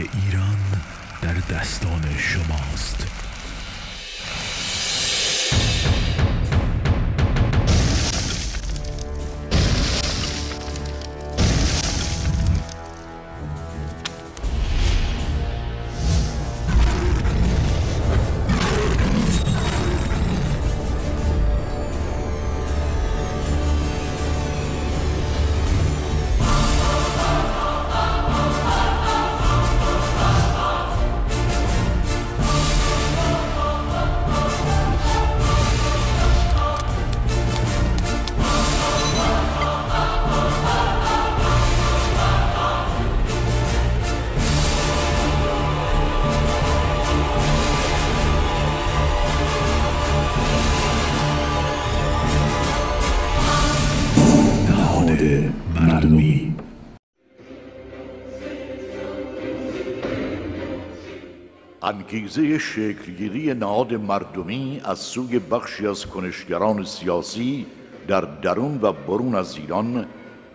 ایران در دستان شماست. انگیزه شکلگیری نهاد مردمی از سوی بخشی از کنشگران سیاسی در درون و برون از ایران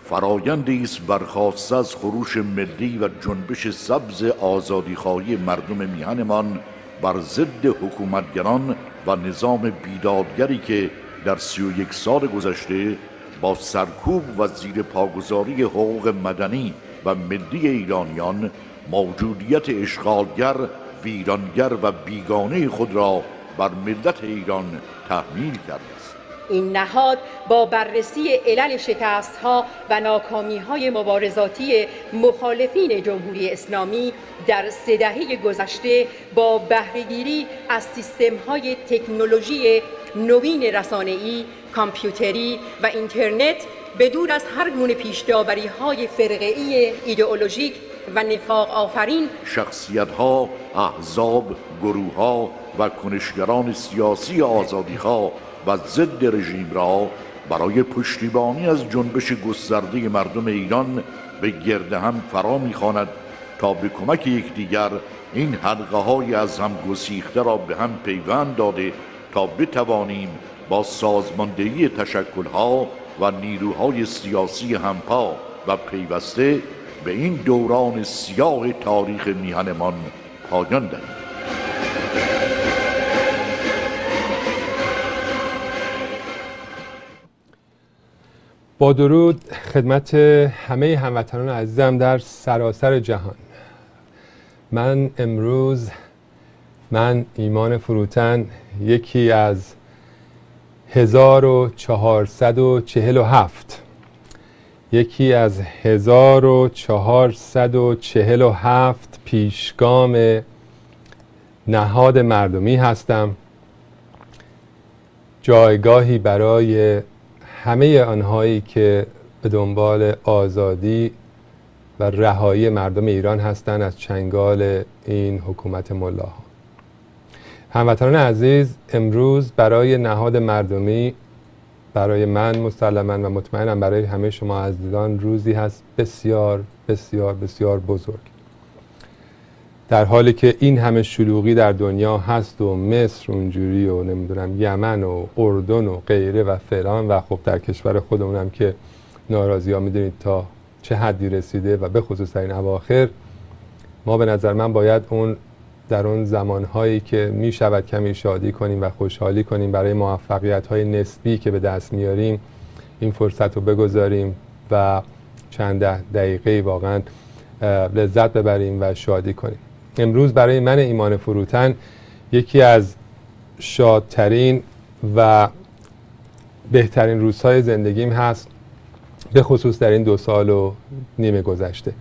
فرایندی است برخواسته از خروش ملی و جنبش سبز آزادیخواهی مردم میهنمان بر ضد حکومتگران و نظام بیدادگری که در سی و یک سال گذشته با سرکوب و زیر پاگذاری حقوق مدنی و ملی ایرانیان موجودیت اشغالگر ویرانگر و بیگانه خود را بر ملت ایران تحمیل کرده است. این نهاد با بررسی علل شکست ها و ناکامی های مبارزاتی مخالفین جمهوری اسلامی در سه دهه گذشته با بهرهگیری از سیستم های تکنولوژی نوین رسانه‌ای، کامپیوتری و اینترنت به دور از هر گونه پیشداوری های فرقه‌ای ایدئولوژیک و نفاق آفرین. شخصیت ها، احزاب، گروه ها و کنشگران سیاسی آزادیخواه و ضد رژیم را برای پشتیبانی از جنبش گسترده مردم ایران به گرد هم فرا می‌خواند تا به کمک یکدیگر این حلقه های از هم گسیخته را به هم پیوند داده تا بتوانیم با سازماندهی تشکلها و نیروهای سیاسی همپا و پیوسته به این دوران سیاه تاریخ میهنمان پایان دهیم. با درود خدمت همه هموطنان عزیزم در سراسر جهان. من امروز من ایمان فروتن یکی از 1447 یکی از 1447 پیشگام نهاد مردمی هستم. جایگاهی برای همه آنهایی که به دنبال آزادی و رهایی مردم ایران هستند از چنگال این حکومت ملاها. هموطنان عزیز امروز برای نهاد مردمی برای من مسلما و مطمئنم برای همه شما عزیزان روزی هست بسیار بسیار بسیار بزرگ. در حالی که این همه شلوغی در دنیا هست و مصر اونجوری و نمی‌دونم یمن و اردن و غیره و فلان و خب در کشور خودمونم که ناراضی ها می‌دونید تا چه حدی رسیده و به خصوص در این اواخر ما به نظر من باید اون در اون زمانهایی که می شود کمی شادی کنیم و خوشحالی کنیم برای موفقیت های نسبی که به دست میاریم این فرصت رو بگذاریم و چند ده دقیقه واقعا لذت ببریم و شادی کنیم. امروز برای من ایمان فروتن یکی از شادترین و بهترین روزهای زندگیم هست به خصوص در این دو سال و نیم گذشته.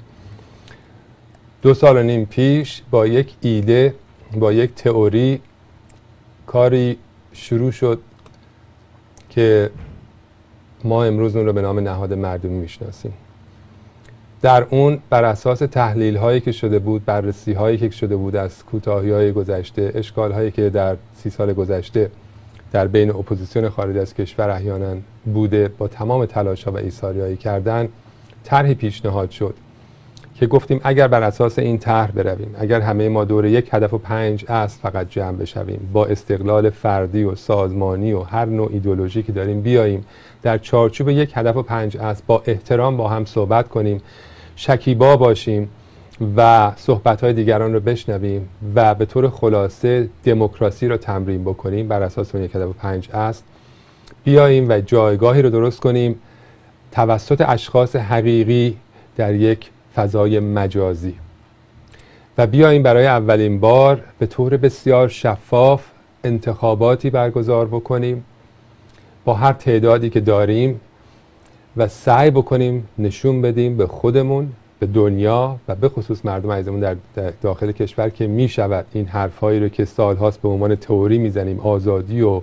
دو سال و نیم پیش با یک ایده با یک تئوری کاری شروع شد که ما امروز اون رو به نام نهاد مردمی می‌شناسیم. در اون بر اساس تحلیل هایی که شده بود بررسی هایی که شده بود از کوتاهی های گذشته اشکال هایی که در سی سال گذشته در بین اپوزیسیون خارج از کشور احیانا بوده با تمام تلاش ها و ایثاریایی کردن طرحی پیشنهاد شد که گفتیم اگر بر اساس این طرح برویم اگر همه ما دور یک هدف و پنج اصل فقط جمع بشویم. با استقلال فردی و سازمانی و هر نوع ایدولوژی که داریم بیاییم در چارچوب یک هدف و پنج اصل با احترام با هم صحبت کنیم شکیبا باشیم و صحبت دیگران رو بشنویم و به طور خلاصه دموکراسی رو تمرین بکنیم. بر اساس اون کتاب پنج است. بیاییم و جایگاهی رو درست کنیم. توسط اشخاص حقیقی در یک فضای مجازی. و بیاییم برای اولین بار به طور بسیار شفاف انتخاباتی برگزار بکنیم با هر تعدادی که داریم و سعی بکنیم نشون بدیم به خودمون به دنیا و به خصوص مردم عزیزمون در داخل کشور که می شود این حرفهایی رو که سالهاست به عنوان تئوری می‌زنیم آزادی و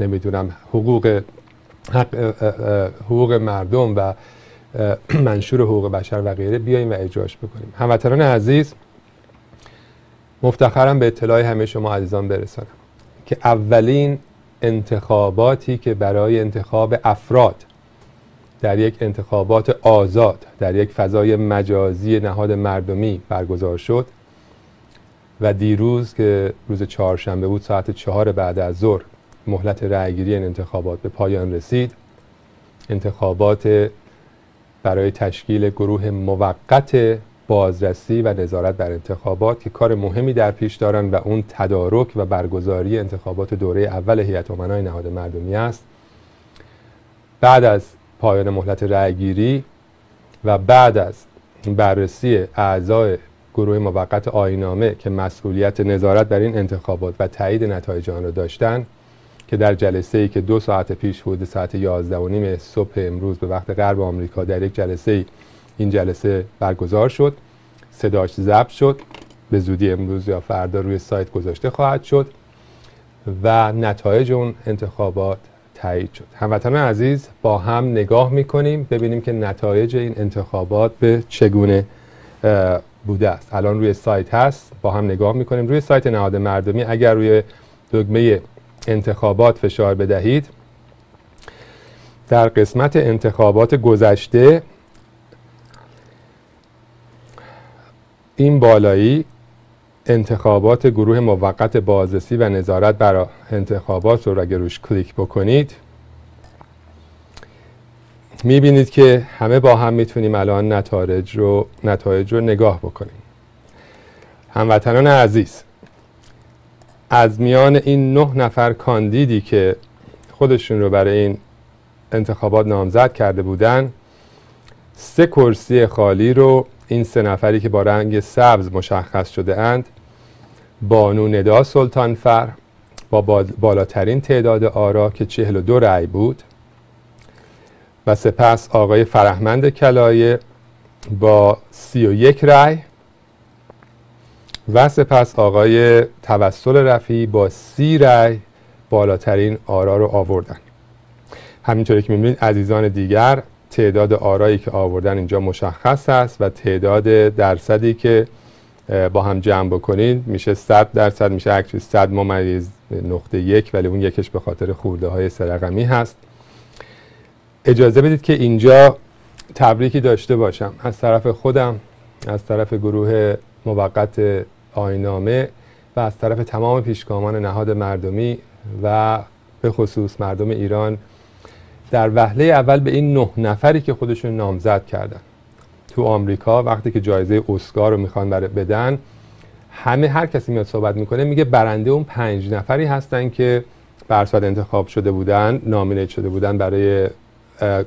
نمی‌دونم حقوق حق حقوق مردم و منشور حقوق بشر و غیره بیایم و اجراش بکنیم. هموطنان عزیز مفتخرم به اطلاع همه شما عزیزان برسانم که اولین انتخاباتی که برای انتخاب افراد در یک انتخابات آزاد در یک فضای مجازی نهاد مردمی برگزار شد و دیروز که روز چهارشنبه بود ساعت چهار بعد از ظهر مهلت رأیگیری این انتخابات به پایان رسید. انتخابات برای تشکیل گروه موقت بازرسی و نظارت بر انتخابات که کار مهمی در پیش دارند و اون تدارک و برگزاری انتخابات دوره اول هیئت امنای نهاد مردمی است. بعد از پایان مهلت رأیگیری و بعد از بررسی اعضای گروه موقت آینامه که مسئولیت نظارت بر این انتخابات و تایید نتایج آن را داشتند که در جلسه ای که دو ساعت پیش بود ساعت 11 و نیم صبح امروز به وقت غرب آمریکا در یک جلسه این جلسه برگزار شد صداش ضبط شد به زودی امروز یا فردا روی سایت گذاشته خواهد شد و نتایج اون انتخابات تایید شد. هموطنان عزیز با هم نگاه می‌کنیم ببینیم که نتایج این انتخابات به چگونه بوده است. الان روی سایت هست با هم نگاه می‌کنیم. روی سایت نهاد مردمی اگر روی دکمه انتخابات فشار بدهید. در قسمت انتخابات گذشته این بالایی انتخابات گروه موقت بازرسی و نظارت بر انتخابات رو اگر روش کلیک بکنید می‌بینید که همه با هم می‌تونیم الان نتایج رو, نتایج رو نگاه بکنیم. هموطنان عزیز از میان این نه نفر کاندیدی که خودشون رو برای این انتخابات نامزد کرده بودن سه کرسی خالی رو این سه نفری که با رنگ سبز مشخص شده اند بانو ندا سلطان فر با بالاترین تعداد آرا که چهل و دو رأی بود و سپس آقای فرهمند کلایه با سی و یک رأی و سپس آقای توسل رفی با سی رأی بالاترین آرا رو آوردن. همینطوری که می‌بینید عزیزان دیگر تعداد آرایی که آوردن اینجا مشخص است و تعداد درصدی که با هم جمع بکنید میشه 100 درصد میشه اکچولی 100 ممیز نقطه یک ولی اون یکش به خاطر خورده های سرقمی هست. اجازه بدید که اینجا تبریکی داشته باشم. از طرف خودم از طرف گروه موقت آینامه و از طرف تمام پیشگامان نهاد مردمی و به خصوص مردم ایران در وهله اول به این نه نفری که خودشون نامزد کردن. تو آمریکا وقتی که جایزه اسکار رو می‌خوان بدن همه هر کسی میاد صحبت می‌کنه میگه برنده اون پنج نفری هستن که برصد انتخاب شده بودن نامینیت شده بودن برای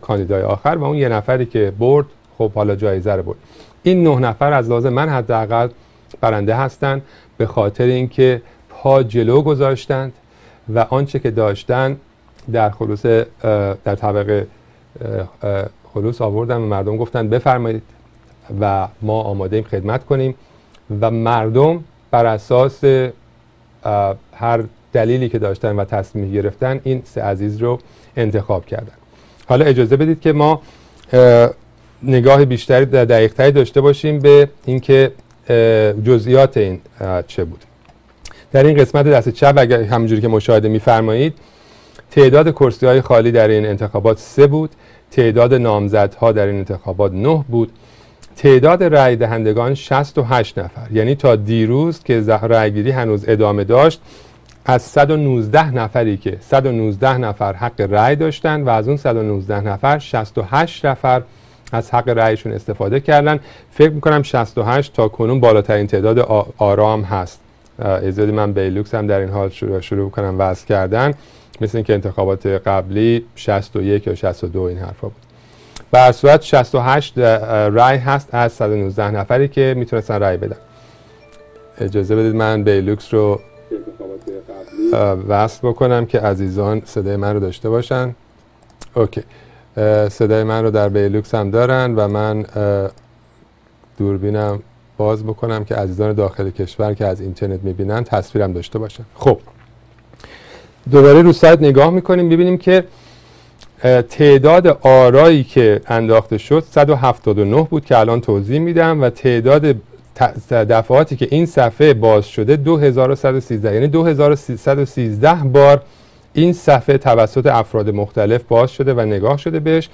کاندیدای آخر و اون یه نفری که برد خب حالا جایزه رو برد. این نه نفر از لازم من حداقل برنده هستند به خاطر اینکه پا جلو گذاشتند و آنچه که داشتن در خلوص در طبقه خلوص آوردن و مردم گفتن بفرمایید و ما آماده ایم خدمت کنیم و مردم بر اساس هر دلیلی که داشتن و تصمیم گرفتن این سه عزیز رو انتخاب کردن. حالا اجازه بدید که ما نگاه بیشتری دقیقتری داشته باشیم به اینکه جزئیات این چه بود. در این قسمت دست چپ اگر همونجوری که مشاهده میفرمایید تعداد کرسی های خالی در این انتخابات سه بود تعداد نامزدها در این انتخابات نه بود. تعداد رأی دهندگان 68 نفر. یعنی تا دیروز که رأیگیری هنوز ادامه داشت از 119 نفری که 119 نفر حق رأی داشتن و از اون 119 نفر 68 نفر از حق رأیشون استفاده کردن. فکر می‌کنم 68 تا کنون بالاترین تعداد آرام هست. ازیادی من بیلوکس هم در این حال شروع, شروع کنم وضع کردن. مثل اینکه انتخابات قبلی 61 یا 62 این حرفا بود. به صورت 68 رای هست از 119 نفری که می‌تونستن رای بدن. اجازه بدید من بیلوکس رو وصل بکنم که عزیزان صدای من رو داشته باشن. اوکی. صدای من رو در بیلوکس هم دارن و من دوربینم باز بکنم که عزیزان داخل کشور که از اینترنت می‌بینن تصویرم داشته باشن. خب. دوباره رو سایت نگاه می‌کنیم ببینیم که تعداد آرایی که انداخته شد 179 بود که الان توضیح میدم و تعداد دفعاتی که این صفحه باز شده 2113 یعنی 2313 بار این صفحه توسط افراد مختلف باز شده و نگاه شده بهش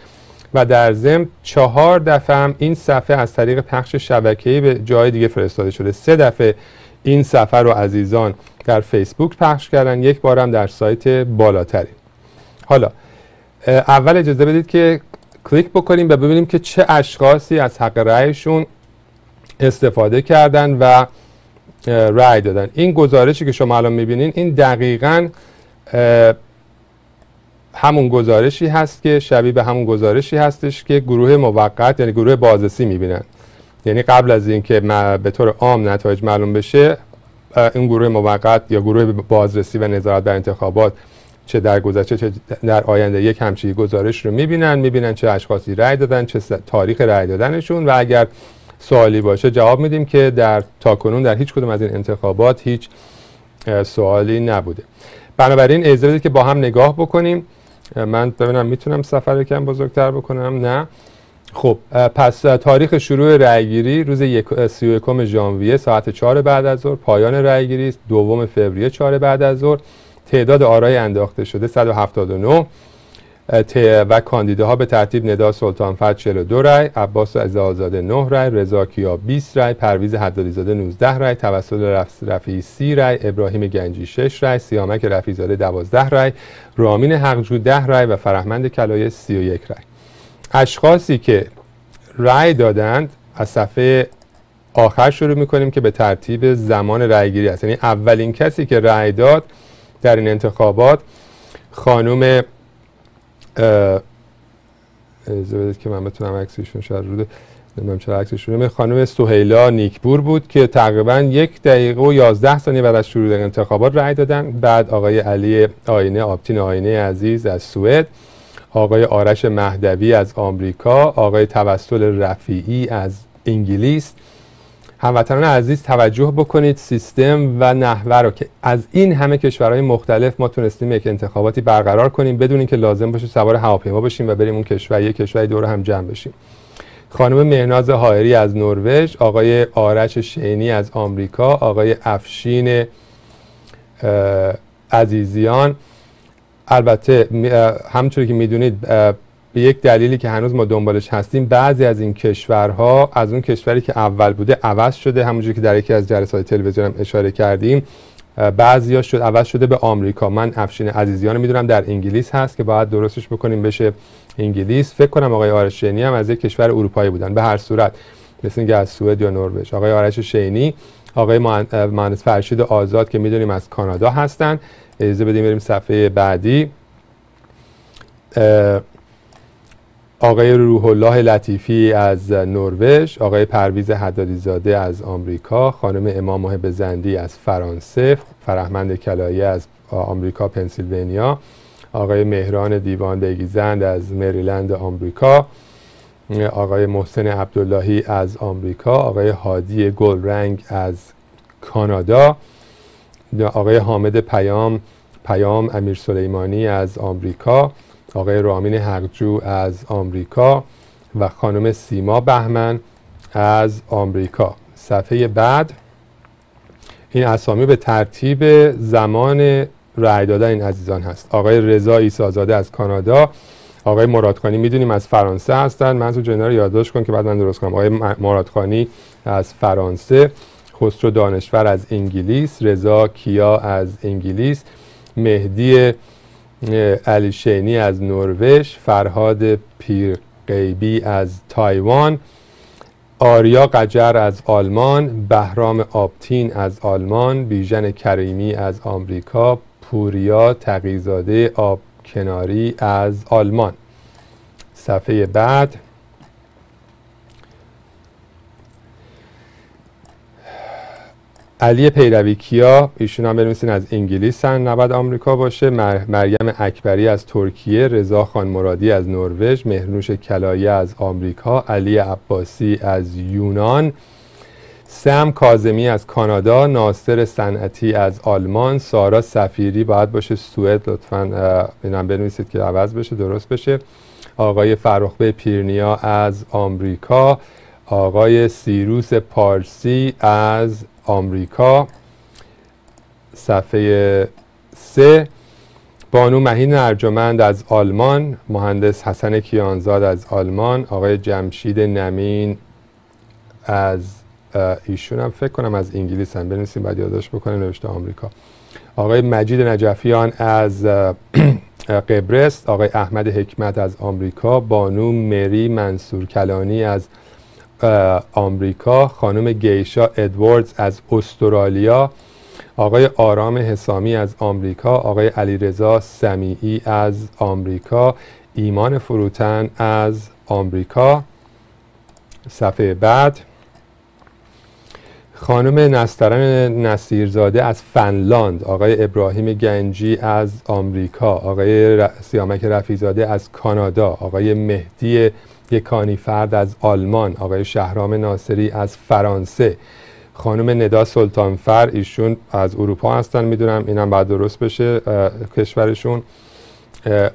و در ضمن چهار دفعه هم این صفحه از طریق پخش شبکه‌ای به جای دیگه فرستاده شده. سه دفعه این صفحه رو عزیزان در فیسبوک پخش کردن یک بارم در سایت بالاتری. حالا اول اجازه بدید که کلیک بکنیم و ببینیم که چه اشخاصی از حق رأیشون استفاده کردن و رأی دادن. این گزارشی که شما الان می‌بینین این دقیقا همون گزارشی هست که شبیه به همون گزارشی هستش که گروه موقت یعنی گروه بازرسی می‌بینن. یعنی قبل از اینکه به طور عام نتایج معلوم بشه این گروه موقت یا گروه بازرسی و نظارت بر انتخابات چه در گذشته چه در آینده یک همچین گزارش رو می‌بینن می‌بینن چه اشخاصی رأی دادن چه تاریخ رأی دادنشون و اگر سوالی باشه جواب میدیم که در تاکنون در هیچ کدوم از این انتخابات هیچ سوالی نبوده. بنابراین اجازه بدید که با هم نگاه بکنیم. من ببینم می‌تونم سفر کم بزرگتر بکنم. نه. خب پس تاریخ شروع رأیگیری روز 31 ژانویه ساعت 4 بعد از ظهر. پایان رأیگیری دوم فوریه 4 بعد از ظهر. تعداد آرای انداخته شده 179 و کاندیداها به ترتیب ندا سلطان فت 42 رای عباس عزازاده 9 رای رضا کیا 20 رای پرویز حدادی 19 رای توسل رفیعی 30 رای ابراهیم گنجی 6 رای سیامک رفیعزاده 12 رای رامین حقجو 10 رای و فرهمند کلایه 31 رای. اشخاصی که رای دادند از صفحه آخر شروع می‌کنیم که به ترتیب زمان رأیگیری است. یعنی اولین کسی که رای داد در این انتخابات خانم اجازه بدید که من بتونم عکسشون شاید روده نمی‌دونم چرا عکسش رو خانم سهیلا نیکپور بود که تقریبا یک دقیقه و یازده ثانیه بعد از شروع انتخابات رأی دادن. بعد آقای علی آینه آبتین آینه عزیز از سوئد آقای آرش مهدوی از آمریکا آقای توسل رفیعی از انگلیس هموطنان عزیز توجه بکنید سیستم و نحوه رو که از این همه کشورهای مختلف ما تونستیم یک انتخاباتی برقرار کنیم بدون اینکه لازم باشه سوار هواپیما بشیم و بریم اون کشور یک کشور دور هم جمع بشیم. خانم مهناز هایری از نروژ آقای آرش شینی از آمریکا آقای افشین عزیزیان. البته همونطوری که می‌دونید به یک دلیلی که هنوز ما دنبالش هستیم بعضی از این کشورها از اون کشوری که اول بوده عوض شده همونجوری که در یکی از جلسات تلویزیون هم اشاره کردیم بعضیا شد عوض شده به آمریکا. من افشین عزیزیان می‌دونم در انگلیس هست که باید درستش بکنیم بشه انگلیس. فکر کنم آقای آرش شینی هم از یک کشور اروپایی بودن به هر صورت. مثل اینکه از سوئد یا نروژ. آقای آرش شینی آقای مهندس فرشید آزاد که می‌دونیم از کانادا هستن. اجازه بدیم بریم صفحه بعدی. آقای روح الله لطیفی از نروژ آقای پرویز حدادی زاده از آمریکا خانم امام محب زندی از فرانسه فرهمند کلایی از آمریکا پنسیلوانیا آقای مهران دیوان بیگیزند از مریلند آمریکا آقای محسن عبداللهی از آمریکا آقای هادی گلرنگ از کانادا آقای حامد پیام پیام امیر سلیمانی از آمریکا آقای رامین حقجو از آمریکا و خانم سیما بهمن از آمریکا. صفحه بعد این اسامی به ترتیب زمان رأی دادن این عزیزان هست. آقای رضا ایسازاده از کانادا. آقای مرادخانی می‌دونیم از فرانسه هستن. منظور جنا رو یادداشت کن که بعد من درست کنم. آقای مرادخانی از فرانسه. خسرو دانشور از انگلیس. رضا کیا از انگلیس. مهدی علی شینی از نروژ فرهاد پیر غیبی از تایوان آریا قجر از آلمان بهرام آبتین از آلمان بیژن کریمی از آمریکا پوریا تقیزاده آب کناری از آلمان. صفحه بعد علی پیروی کیا ایشون هم بنویسین از انگلیس هن نباید آمریکا باشه. مریم اکبری از ترکیه رضا خان مرادی از نروژ مهرنوش کلایی از آمریکا علی عباسی از یونان سم کازمی از کانادا ناصر صنعتی از آلمان سارا سفیری باید باشه سوئد لطفا اینم بنویسید که عوض بشه درست بشه. آقای فرخبه پیرنیا از آمریکا. آقای سیروس پارسی از آمریکا. صفحه سه. بانو مهین ارجمند از آلمان. مهندس حسن کیانزاد از آلمان. آقای جمشید نمین از ایشون هم فکر کنم از انگلیس هم بنویسیم بعد یادداشت بکنه نوشته آمریکا. آقای مجید نجفیان از قبرس آقای احمد حکمت از آمریکا. بانو مری منصور کلانی از آمریکا خانم گیشا ادواردز از استرالیا آقای آرام حسامی از آمریکا آقای علیرضا سمیعی از آمریکا ایمان فروتن از آمریکا. صفحه بعد خانم نسترن نصیرزاده از فنلاند آقای ابراهیم گنجی از آمریکا آقای سیامک رفیزاده از کانادا آقای مهدی یکانی فرد از آلمان آقای شهرام ناصری از فرانسه. خانم ندا سلطانفر ایشون از اروپا هستن می‌دونم اینم بعد درست بشه کشورشون.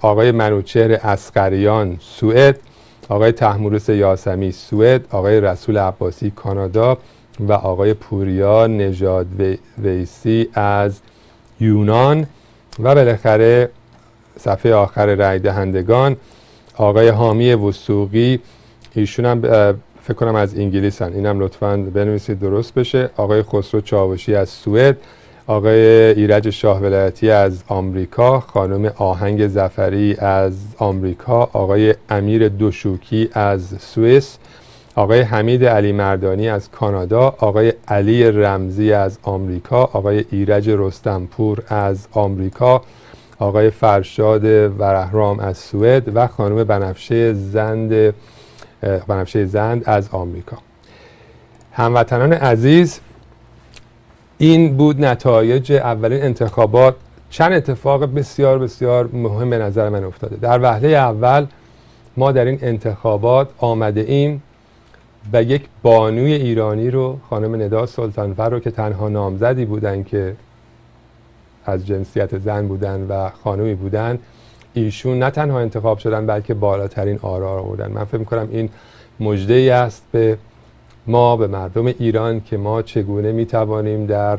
آقای منوچهر اسقریان سوئد. آقای تحمورس یاسمی سوئد. آقای رسول عباسی کانادا. و آقای پوریا نژاد ویسی از یونان. و بالاخره صفحه آخر رای دهندگان آقای حامی وسوقی ایشون هم فکر کنم از انگلیس هن. اینم لطفا بنویسید درست بشه. آقای خسرو چاوشی از سوئد. آقای ایرج شاه ولایتی از آمریکا. خانم آهنگ زفری از آمریکا. آقای امیر دوشوکی از سوئیس. آقای حمید علی مردانی از کانادا. آقای علی رمزی از آمریکا. آقای ایرج رستمپور از آمریکا. آقای فرشاد ورهرام از سوئد و خانم بنفشه زند بنفشه زند از آمریکا. هموطنان عزیز این بود نتایج اولین انتخابات. چند اتفاق بسیار بسیار مهم به نظر من افتاده. در وهله اول ما در این انتخابات آمده ایم و یک بانوی ایرانی رو خانم ندا سلطانفر رو که تنها نامزدی بودن که از جنسیت زن بودن و خانومی بودن ایشون نه تنها انتخاب شدن بلکه بالاترین آرا آوردن. من فکر می‌کنم این مجده ای است به ما به مردم ایران که ما چگونه می‌توانیم در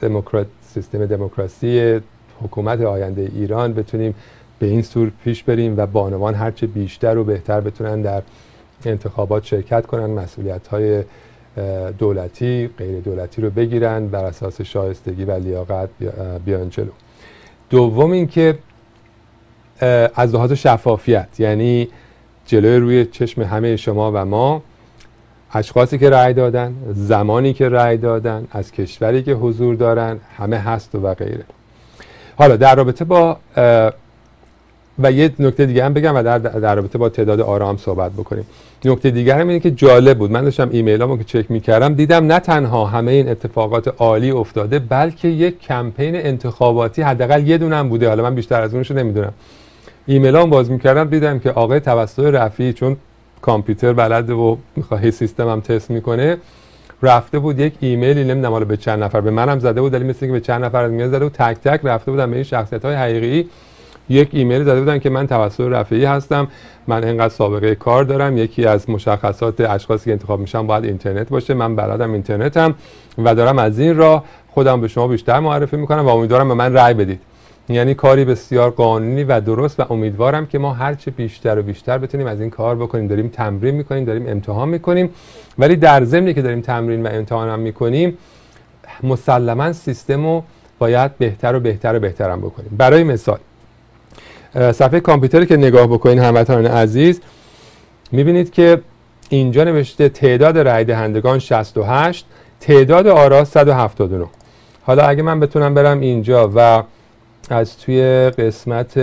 دموکرات سیستم دموکراسی حکومت آینده ایران بتونیم به این سور پیش بریم و بانوان هرچه بیشتر و بهتر بتونن در انتخابات شرکت کنن مسئولیت های دولتی غیر دولتی رو بگیرن بر اساس شایستگی و لیاقت بیان جلو. دوم اینکه از لحاظ شفافیت یعنی جلوی روی چشم همه شما و ما اشخاصی که رأی دادن زمانی که رأی دادن از کشوری که حضور دارن همه هست و غیره. حالا در رابطه با و یه نکته دیگه هم بگم و در, در رابطه با تعداد آرام صحبت بکنیم. نکته دیگر هم اینه که جالب بود. من داشتم ایمیلامو که چک می‌کردم دیدم نه تنها همه این اتفاقات عالی افتاده بلکه یک کمپین انتخاباتی حداقل یه دونم بوده. حالا من بیشتر از اونشو نمی‌دونم. ایمیلام باز می‌کردم دیدم که آقای توسط رفی چون کامپیوتر بلد و می‌خواه سیستم هم تست می‌کنه رفته بود یک ایمیلی نمی‌دونم حالا به چند نفر به منم زده بود ولی مثل که به چند نفر از زده بود تک تک رفته بودم به این شخصیت های حقیقی یک ایمیل زده بودن که من توسط رفعی هستم. من انقدر سابقه کار دارم. یکی از مشخصات اشخاصی که انتخاب میشم باید اینترنت باشه. من بلدم اینترنتم و دارم از این راه خودم به شما بیشتر معرفی می‌کنم و امیدوارم به من رأی بدید. یعنی کاری بسیار قانونی و درست و امیدوارم که ما هرچه بیشتر و بیشتر بتونیم از این کار بکنیم. داریم تمرین می‌کنیم داریم امتحان می‌کنیم. ولی در ضمنی که داریم تمرین و امتحان هم می‌کنیم مسلما سیستم رو باید بهتر و بهتر و بهترم بکنیم. برای مثال صفحه کامپیوتری که نگاه بکنین هموطنان عزیز می‌بینید که اینجا نوشته تعداد رای دهندگان 68 تعداد آرا 179 حالا اگه من بتونم برم اینجا و از توی قسمت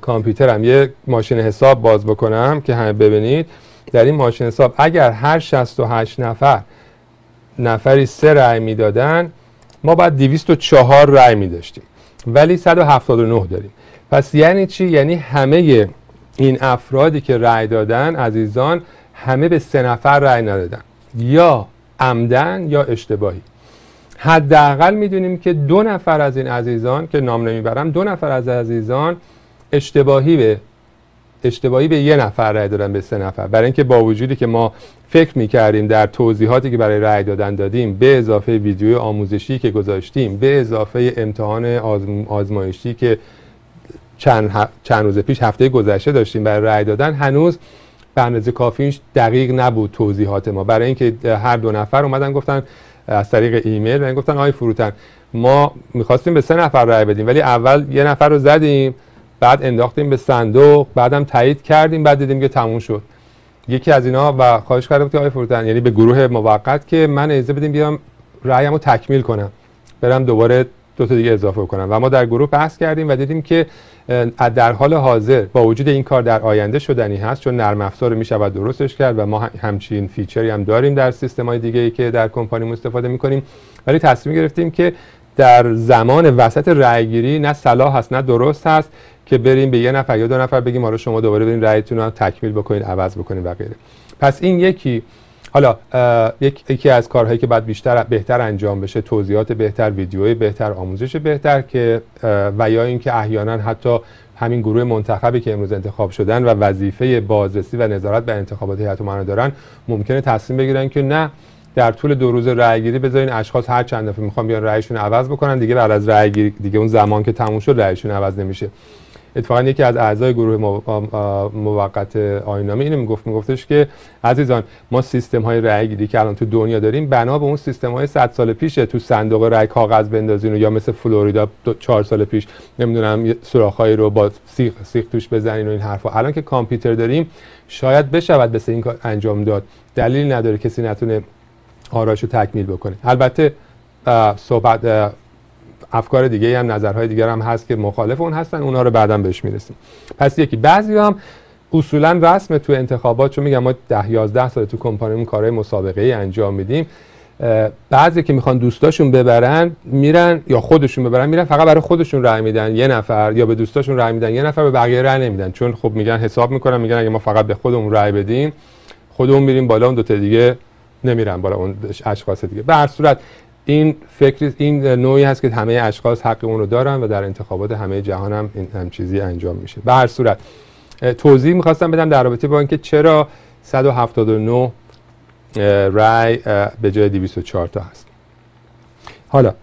کامپیوترم یه ماشین حساب باز بکنم که همه ببینید. در این ماشین حساب اگر هر 68 نفر نفری سه رأی می‌دادن ما باید 204 رأی می داشتیم ولی 179 داریم. پس یعنی چی؟ یعنی همه این افرادی که رأی دادن عزیزان همه به سه نفر رأی ندادن. یا عمدن یا اشتباهی. حداقل می‌دونیم که دو نفر از این عزیزان که نام نمی‌برم دو نفر از عزیزان اشتباهی به اشتباهی به یه نفر رأی دادن به سه نفر. برای اینکه با وجودی که ما فکر می‌کردیم در توضیحاتی که برای رأی دادن دادیم به اضافه ویدیو آموزشی که گذاشتیم به اضافه امتحان آزمایشی که چند, چند روز پیش هفته گذشته داشتیم برای رأی دادن هنوز به اندازه کافیش دقیق نبود توضیحات ما. برای اینکه هر دو نفر اومدن گفتن از طریق ایمیل و گفتن آی فروتن ما می‌خواستیم به سه نفر رأی بدیم ولی اول یه نفر رو زدیم. بعد انداختیم به صندوق بعدم تایید کردیم بعد دیدیم که تموم شد. یکی از اینا و خواهش کردم که آقای فروتن یعنی به گروه موقت که من اجازه بدیم بیام رأیمو تکمیل کنم برم دوباره دو تا دیگه اضافه کنم. و ما در گروه بحث کردیم و دیدیم که در حال حاضر با وجود این کار در آینده شدنی هست چون نرم افزار رو میشه درستش کرد و ما همچین فیچری هم داریم در سیستم های دیگه ای که در کمپانی استفاده می‌کنیم. ولی تصمیم گرفتیم که در زمان وسط رأیگیری نه صلاح هست نه درست هست. که بریم به یه نفر یا دو نفر بگیم حالا شما دوباره بریم رأیتون رو تکمیل بکنید عوض بکنید و غیره. پس این یکی حالا یکی از کارهایی که باید بیشتر بهتر انجام بشه توضیحات بهتر ویدیوی بهتر آموزش بهتر که و یا اینکه احیانا حتی همین گروه منتخبی که امروز انتخاب شدن و وظیفه بازرسی و نظارت به انتخابات هیئت امنا دارن ممکنه تصمیم بگیرن که نه در طول دو روز رأیگیری بذارین اشخاص هر چند دفعه می‌خوان بیان رأیشون عوض بکنن. دیگه بعد از رأیگیری دیگه اون زمان که تموم شد رأیشون عوض نمیشه. اتفاقا یکی از اعضای گروه موقت آینامه اینو می‌گفت میگفتش که عزیزان ما سیستم های رأی گیری که الان تو دنیا داریم بنا به اون سیستم های 100 سال پیشه. تو صندوق رأی کاغذ بندازین یا مثل فلوریدا 4 سال پیش نمی‌دونم سوراخ‌هایی رو با سیخ سیخ توش بزنین و این حرفا. الان که کامپیوتر داریم شاید بشود بس این کار انجام داد. دلیل نداره کسی نتونه آراشو تکمیل بکنه البته صحبت افکار دیگه هم نظرهای دیگر هم هست که مخالف اون هستن اونها رو بعدا بهش می‌رسیم. پس یکی بعضی هم اصولا رسم تو انتخابات چون میگم ما ده 11 سال تو کمپانیمون کارهای مسابقه ای انجام میدیم بعضی که می‌خوان دوستاشون ببرن میرن یا خودشون ببرن میرن فقط برای خودشون رأی میدن یه نفر یا به دوستاشون رأی میدن یه نفر به بقیه رأی نمیدن. چون خب میگن حساب می‌کنن میگن اگه ما فقط به خودمون رأی بدیم خودمون میریم بالا اون دو تا دیگه نمیرن بالا اون اشخاص دیگه. به هر صورت این فکر این نوعی هست که همه اشخاص حق اون رو دارن و در انتخابات همه جهان هم این هم چیزی انجام میشه. به هر صورت توضیح می‌خواستم بدم در رابطه با اینکه چرا 179 رای به جای 204 تا هست. حالا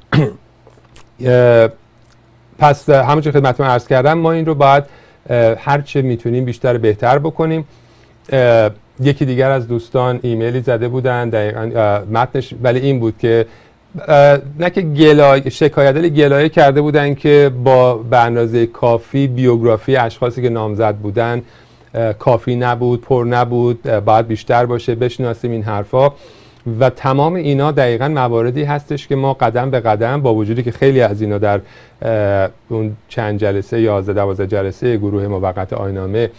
پس همونجور خدمتتون عرض کردم ما این رو باید هرچه می‌تونیم بیشتر بهتر بکنیم. یکی دیگر از دوستان ایمیلی زده بودن دقیقا متنش ولی این بود که نه که گلای شکایت گلایه کرده بودن که با به اندازه کافی بیوگرافی اشخاصی که نامزد بودن کافی نبود پر نبود باید بیشتر باشه بشناسیم این حرفا. و تمام اینا دقیقا مواردی هستش که ما قدم به قدم با وجودی که خیلی از اینا در اون چند جلسه 11 12 جلسه گروه موقت آینامه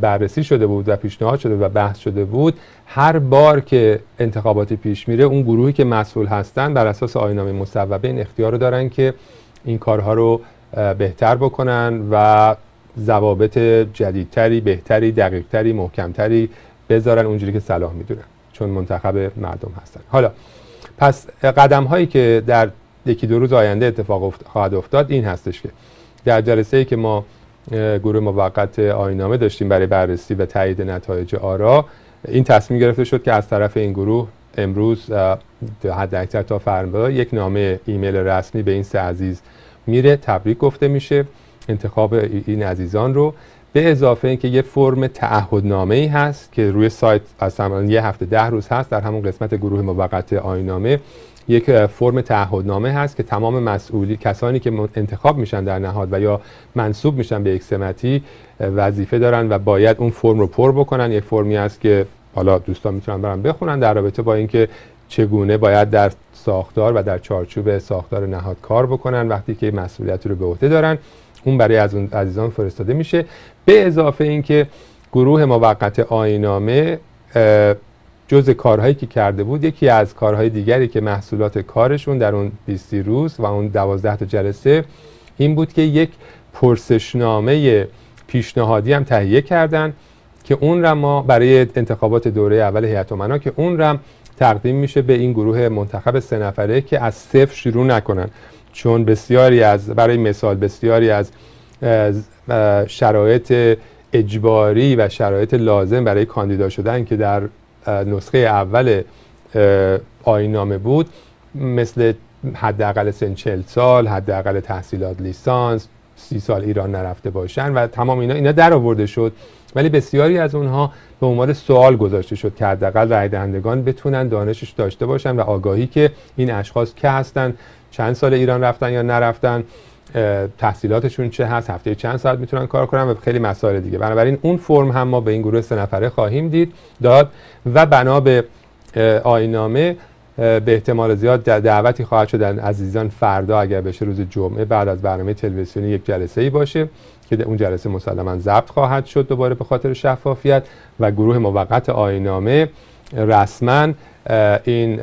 بررسی شده بود و پیشنهاد شده و بحث شده بود. هر بار که انتخاباتی پیش میره اون گروهی که مسئول هستن بر اساس آینامه مصوبه این اختیار رو دارن که این کارها رو بهتر بکنن و ضوابط جدیدتری بهتری دقیقتری محکمتری بذارن اونجوری که صلاح می‌دونن چون منتخب مردم هستن. حالا پس قدم هایی که در یکی دو روز آینده اتفاق افتاد این هستش که در جلسه ای که ما گروه موقت آینامه داشتیم برای بررسی و تایید نتایج آرا. این تصمیم گرفته شد که از طرف این گروه امروز حد اکثر تا فردا یک نامه ایمیل رسمی به این سه عزیز میره. تبریک گفته میشه انتخاب این عزیزان رو. به اضافه اینکه یه فرم تعهدنامه ای هست که روی سایت اصلا یه هفته ده روز هست در همون قسمت گروه موقت آینامه یک فرم تعهدنامه هست که تمام مسئولی کسانی که انتخاب میشن در نهاد و یا منصوب میشن به یک سمتی وظیفه دارن و باید اون فرم رو پر بکنن. یک فرمی است که حالا دوستان می‌تونن برن بخونن در رابطه با اینکه چگونه باید در ساختار و در چارچوب ساختار نهاد کار بکنن وقتی که مسئولیت رو به عهده دارن. اون برای از اون عزیزان فرستاده میشه. به اضافه اینکه گروه موقت آینامه جز کارهایی که کرده بود یکی از کارهای دیگری که محصولات کارشون در اون 20 روز و اون 12 تا جلسه این بود که یک پرسشنامه پیشنهادی هم تهیه کردن که اون را ما برای انتخابات دوره اول هیئت امنا که اون را تقدیم میشه به این گروه منتخب سه نفره که از صفر شروع نکنن. چون بسیاری از برای مثال بسیاری از شرایط اجباری و شرایط لازم برای کاندیدا شدن که در نسخه اول آینامه بود. مثل حداقل سن 40 سال حداقل تحصیلات لیسانس سی سال ایران نرفته باشن و تمام اینا اینا در آورده شد. ولی بسیاری از اونها به عنوان سوال گذاشته شد که حداقل رای دهندگان بتونن دانشش داشته باشن و آگاهی که این اشخاص که هستن چند سال ایران رفتن یا نرفتن. تحصیلاتشون چه هست هفته چند ساعت می‌تونن کار کنن و خیلی مسائل دیگه. بنابراین اون فرم هم ما به این گروه سه نفره خواهیم دید داد و بنا به آینامه به احتمال زیاد دعوتی خواهد شد از عزیزان فردا اگر بشه روز جمعه بعد از برنامه تلویزیونی یک جلسه ای باشه که اون جلسه مسلما ضبط خواهد شد دوباره به خاطر شفافیت و گروه موقت آینامه رسما این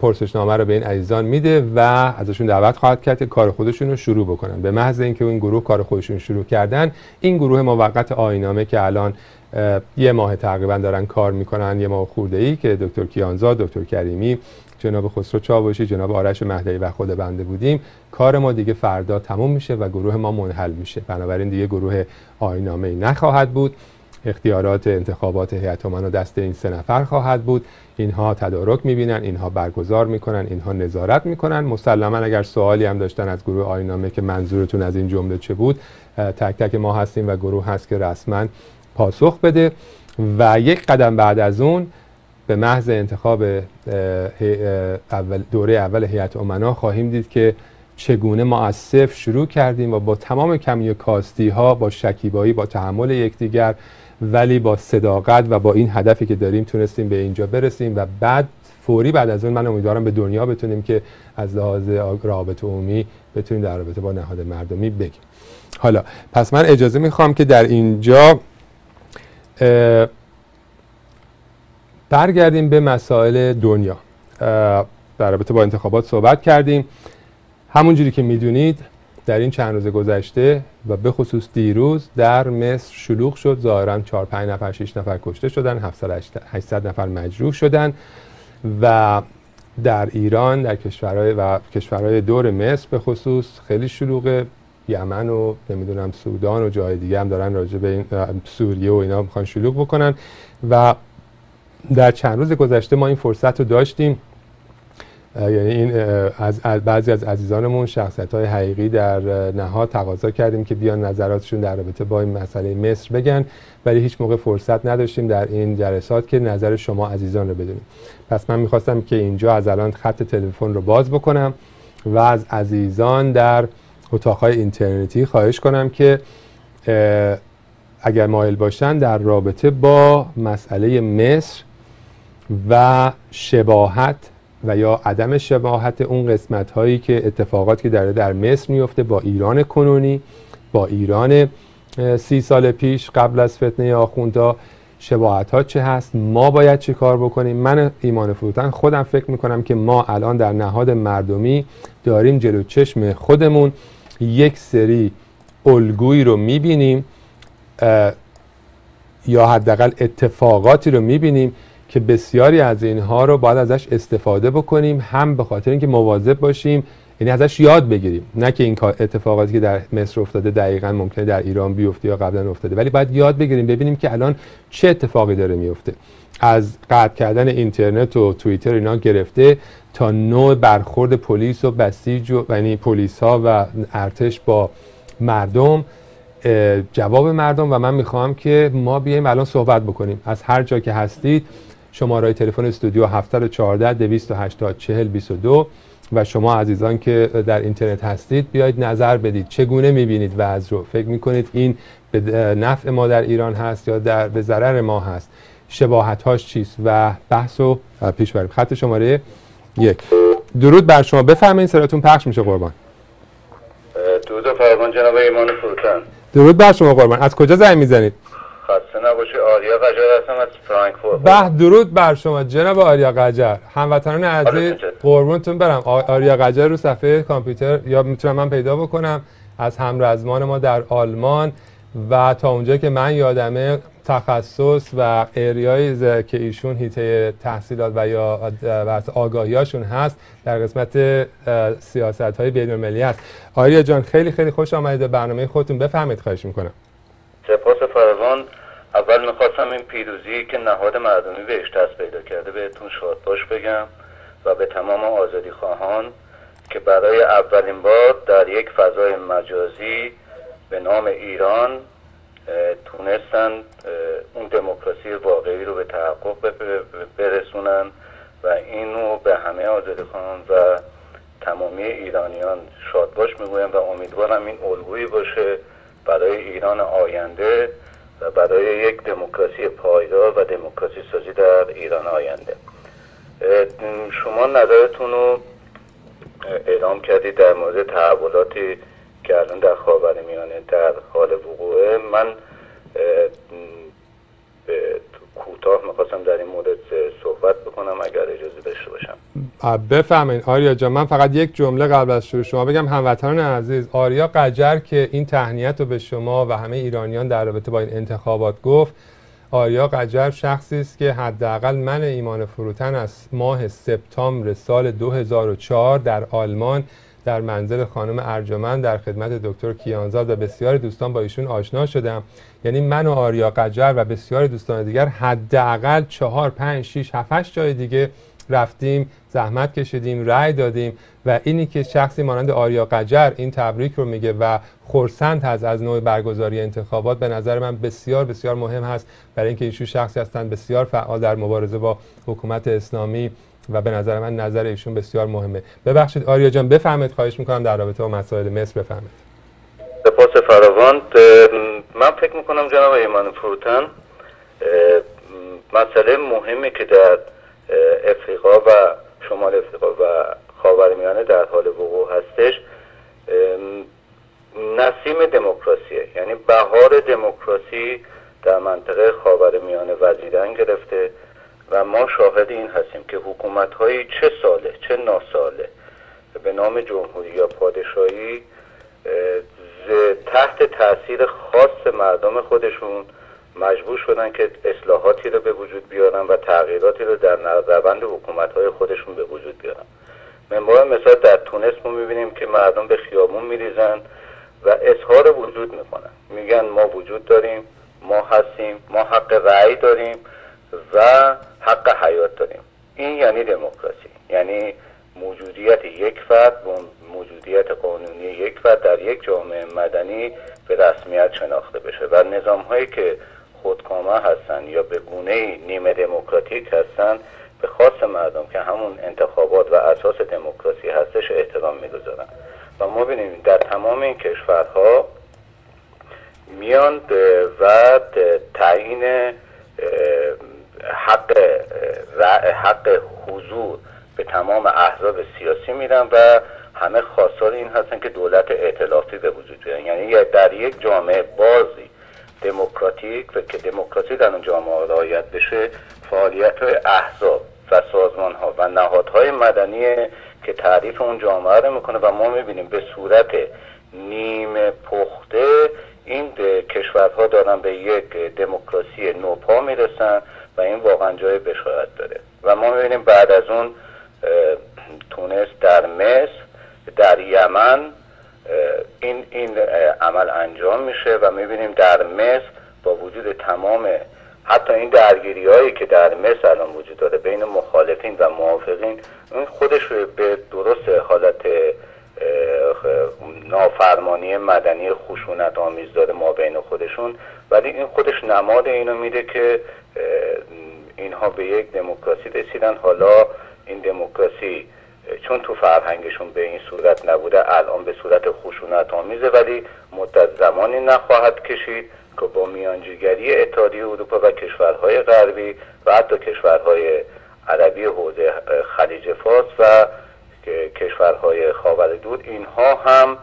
پرسشنامه رو به این عزیزان میده و ازشون دعوت خواهد کرد که کار خودشون رو شروع بکنن. به محض اینکه این گروه کار خودشون شروع کردن این گروه موقت آینامه که الان یه ماه تقریبا دارن کار می‌کنن یه ماه خورده ای که دکتر کیانزاد دکتر کریمی جناب خسرو چاوشی جناب آرش مهدی و خود بنده بودیم. کار ما دیگه فردا تموم میشه و گروه ما منحل میشه. بنابراین دیگه گروه آینامه نخواهد بود. اختیارات انتخابات هیئت امنا دست این سه نفر خواهد بود. اینها تدارک می‌بینن اینها برگزار می‌کنن اینها نظارت می‌کنن. مسلما اگر سوالی هم داشتن از گروه آینامه که منظورتون از این جمله چه بود تک تک ما هستیم و گروه هست که رسما پاسخ بده. و یک قدم بعد از اون به محض انتخاب اول دوره اول هیئت امنا خواهیم دید که چگونه ما از صفر شروع کردیم و با تمام کمی کاستی ها با شکیبایی با تحمل یکدیگر ولی با صداقت و با این هدفی که داریم تونستیم به اینجا برسیم و بعد فوری بعد از اون من امیدوارم به دنیا بتونیم که از لحاظ رابطه عمومی بتونیم در رابطه با نهاد مردمی بگیم. حالا پس من اجازه می‌خوام که در اینجا برگردیم به مسائل دنیا. در رابطه با انتخابات صحبت کردیم. همونجوری که می‌دونید در این چند روز گذشته و به خصوص دیروز در مصر شلوغ شد. ظاهرا 4 5 نفر 6 نفر کشته شدن 700 800 نفر مجروح شدن و در ایران در کشورهای و کشورهای دور مصر به خصوص خیلی شلوغه یمن و نمی‌دونم سودان و جای دیگه هم دارن راجع به این سوریه و اینا می‌خوان شلوغ بکنن. و در چند روز گذشته ما این فرصت رو داشتیم. یعنی این از بعضی از عزیزانمون شخصیت های حقیقی در نهاد تقاضا کردیم که بیان نظراتشون در رابطه با این مسئله مصر بگن ولی هیچ موقع فرصت نداشتیم در این جلسات که نظر شما عزیزان رو بدونیم. پس من می‌خواستم که اینجا از الان خط تلفن رو باز بکنم و از عزیزان در اتاقهای اینترنتی خواهش کنم که اگر مایل باشن در رابطه با مسئله مصر و شباهت و یا عدم شباهت اون قسمت هایی که اتفاقاتی که داره در مصر میفته با ایران کنونی با ایران سی سال پیش قبل از فتنه آخوندا شباهت ها چه هست؟ ما باید چه کار بکنیم؟ من ایمان فروتن خودم فکر می‌کنم که ما الان در نهاد مردمی داریم جلو چشم خودمون. یک سری الگویی رو می‌بینیم یا حداقل اتفاقاتی رو می‌بینیم که بسیاری از اینها رو باید ازش استفاده بکنیم هم به خاطر اینکه مواظب باشیم یعنی ازش یاد بگیریم. نه که این اتفاقاتی که در مصر افتاده دقیقا ممکنه در ایران بیفته یا قبلا افتاده ولی باید یاد بگیریم ببینیم که الان چه اتفاقی داره میفته. از قطع کردن اینترنت و توییتر اینا گرفته تا نوع برخورد پلیس و بسیج و یعنی پلیس ها و ارتش با مردم جواب مردم. و من می‌خوام که ما بیایم الان صحبت بکنیم. از هر جا که هستید شماره تلفن استودیو 714 280 40 22 و شما عزیزان که در اینترنت هستید بیاید نظر بدید. چگونه می‌بینید وضع رو؟ فکر می‌کنید این به نفع ما در ایران هست یا در به ضرر ما هست؟ شباهت هاش چیست؟ و بحث رو پیش بریم. خط شماره یک. درود بر شما. بفرمایید سراتون پخش میشه قربان. درود فرمان جناب ایمان فروتن درود بر شما قربان. از کجا زنگ می‌زنید؟ خسته نباشی آریا قجر هستم از فرانکفورت. به درود بر شما جناب آریا قجر. هموطنان عزیز قربونتون برم. آریا قجر رو صفحه کامپیوتر یا می‌تونم من پیدا بکنم؟ از همرزمان ما در آلمان. و تا اونجا که من یادمه تخصص و اریایی که ایشون هیته تحصیلات و یا آگاهیاشون هست در قسمت سیاست های بین المللی هست. آریا جان خیلی خیلی خوش آمدید به برنامه خودتون بفهمید خواهش می‌کنم. سپاس فراوان. اول می‌خواستم این پیروزی که نهاد مردمی بهش دست پیدا کرده بهتون شادباش بگم و به تمام آزادی خواهان که برای اولین بار در یک فضای مجازی به نام ایران تونستن اون دموکراسی واقعی رو به تحقق برسونن و اینو به همه آزادی خواهان و تمامی ایرانیان شادباش می‌گویم و امیدوارم این الگویی باشه برای ایران آینده برای یک دموکراسی پایدار و دموکراسی سازی در ایران آینده. شما نظرتون رو اعلام کردید در مورد تحولاتی که الان در خاور میانه در حال وقوعه. من کوتاه می‌خواستم در این مورد صحبت بکنم اگر اجازه داشته باشم. بفهمین آریا جان من فقط یک جمله قبل از شروع شما بگم. هموطنان عزیز آریا قجر که این تهنیت رو به شما و همه ایرانیان در رابطه با این انتخابات گفت آریا قجر شخصی است که حداقل من ایمان فروتن از ماه سپتامبر سال 2004 در آلمان در منزل خانم ارجمند در خدمت دکتر کیانزاد و بسیار دوستان با ایشون آشنا شدم. یعنی من و آریا قجر و بسیار دوستان دیگر حداقل چهار پنج شیش هفتش جای دیگه رفتیم زحمت کشیدیم رأی دادیم و اینی که شخصی مانند آریا قجر این تبریک رو میگه و خورسند هست از نوع برگزاری انتخابات به نظر من بسیار بسیار مهم هست. برای اینکه ایشون شخصی هستند بسیار فعال در مبارزه با حکومت اسلامی و به نظر من نظر ایشون بسیار مهمه. ببخشید آریا جان بفهمید خواهش می‌کنم در رابطه با مسائل مصر بفهمید سپاس فراوان. من فکر می‌کنم جناب ایمان فروتن مسئله مهمی که در افریقا و شمال افریقا و خاورمیانه در حال وقوع هستش. نسیم دموکراسیه. یعنی بهار دموکراسی در منطقه خاورمیانه وزیدن گرفته. و ما شاهد این هستیم که حکومت های چه ساله چه ناساله. به نام جمهوری یا پادشاهی تحت تاثیر خاص مردم خودشون مجبور شدن که اصلاحاتی رو به وجود بیارن و تغییراتی رو در روند حکومت های خودشون به وجود بیارن. منبع مثال در تونس ما می‌بینیم که مردم به خیابون میریزن و اظهار وجود می‌کنن. میگن ما وجود داریم ما هستیم ما حق رأی داریم. و حق حیات داریم. این یعنی دموکراسی. یعنی موجودیت یک فرد و موجودیت قانونی یک فرد در یک جامعه مدنی به رسمیت شناخته بشه. و نظام هایی که خودکامه هستن یا به گونه نیمه دموکراتیک هستن به خاص مردم که همون انتخابات و اساس دموکراسی هستش احترام می‌گذارن. و ما ببینیم در تمام این کشورها میان و تعیین حق حق حضور به تمام احزاب سیاسی میرن و همه خواستار این هستن که دولت ائتلافی به وجود بیارن. یعنی در یک جامعه بازی دموکراتیک و که دموکراسی در اون جامعه رعایت بشه فعالیت های احزاب و سازمان ها و نهادهای مدنی که تعریف اون جامعه رو می‌کنه و ما می‌بینیم به صورت نیمه پخته این کشورها دارن به یک دموکراسی نوپا می‌رسن. و این واقعا جای بشارت داره. و ما می‌بینیم بعد از اون تونس در مصر در یمن این این عمل انجام میشه و می‌بینیم در مصر با وجود تمام حتی این درگیری هایی که در مصر الان وجود داره بین مخالفین و موافقین این خودش به درست حالت نافرمانی مدنی خشونت آمیز داره ما بین خودشون. ولی این خودش نماد اینو میده که اینها به یک دموکراسی رسیدن. حالا این دموکراسی چون تو فرهنگشون به این صورت نبوده الان به صورت خشونت آمیزه ولی مدت زمانی نخواهد کشید که با میانجیگری اتحادیه اروپا و کشورهای غربی و حتی کشورهای عربی حوزه خلیج فارس و کشورهای خاور دور اینها هم